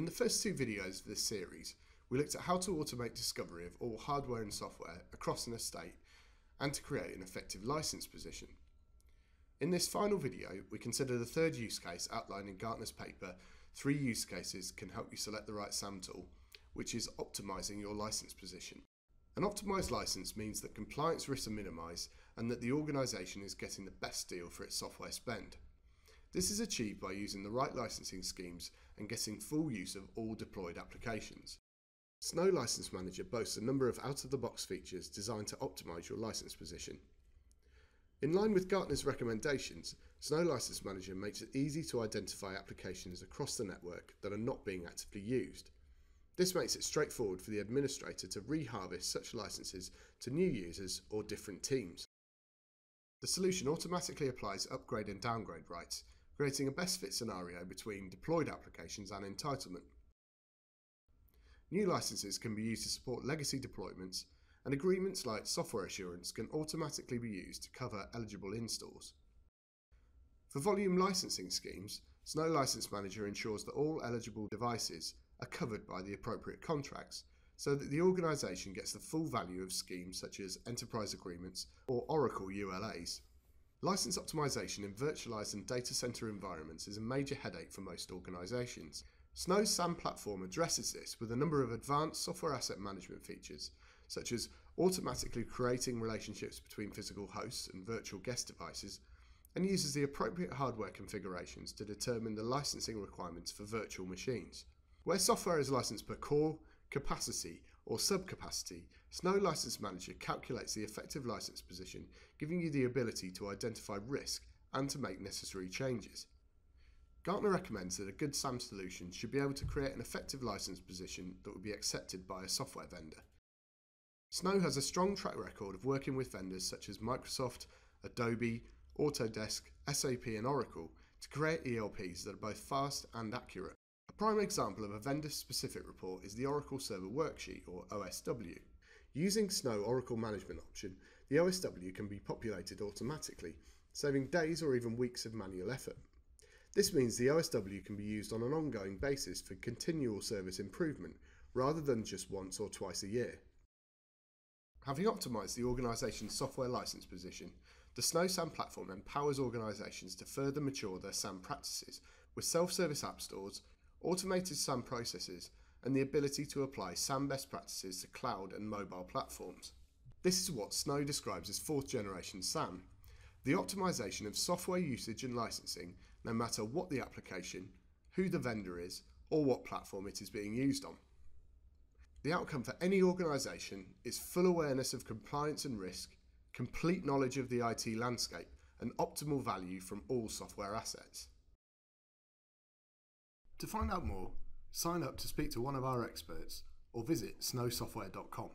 In the first two videos of this series, we looked at how to automate discovery of all hardware and software across an estate and to create an effective license position. In this final video, we consider the third use case outlined in Gartner's paper, Three Use Cases Can Help You Select the Right SAM Tool, which is optimizing your license position. An optimized license means that compliance risks are minimized and that the organization is getting the best deal for its software spend. This is achieved by using the right licensing schemes and getting full use of all deployed applications. Snow License Manager boasts a number of out-of-the-box features designed to optimize your license position. In line with Gartner's recommendations, Snow License Manager makes it easy to identify applications across the network that are not being actively used. This makes it straightforward for the administrator to reharvest such licenses to new users or different teams. The solution automatically applies upgrade and downgrade rights, creating a best fit scenario between deployed applications and entitlement. New licenses can be used to support legacy deployments, and agreements like software assurance can automatically be used to cover eligible installs. For volume licensing schemes, Snow License Manager ensures that all eligible devices are covered by the appropriate contracts so that the organisation gets the full value of schemes such as enterprise agreements or Oracle ULAs. License optimization in virtualized and data center environments is a major headache for most organizations. Snow's SAM platform addresses this with a number of advanced software asset management features, such as automatically creating relationships between physical hosts and virtual guest devices, and uses the appropriate hardware configurations to determine the licensing requirements for virtual machines. Where software is licensed per core, capacity, or subcapacity, Snow License Manager calculates the effective license position, giving you the ability to identify risk and to make necessary changes. Gartner recommends that a good SAM solution should be able to create an effective license position that would be accepted by a software vendor. Snow has a strong track record of working with vendors such as Microsoft, Adobe, Autodesk, SAP, and Oracle to create ELPs that are both fast and accurate. A prime example of a vendor specific report is the Oracle Server Worksheet or OSW. Using Snow Oracle Management option, the OSW can be populated automatically, saving days or even weeks of manual effort. This means the OSW can be used on an ongoing basis for continual service improvement rather than just once or twice a year. Having optimized the organisation's software license position, the Snow SAM platform empowers organizations to further mature their SAM practices with self-service app stores, automated SAM processes, and the ability to apply SAM best practices to cloud and mobile platforms. This is what Snow describes as fourth generation SAM, the optimization of software usage and licensing no matter what the application, who the vendor is, or what platform it is being used on. The outcome for any organisation is full awareness of compliance and risk, complete knowledge of the IT landscape, and optimal value from all software assets. To find out more, sign up to speak to one of our experts or visit snowsoftware.com.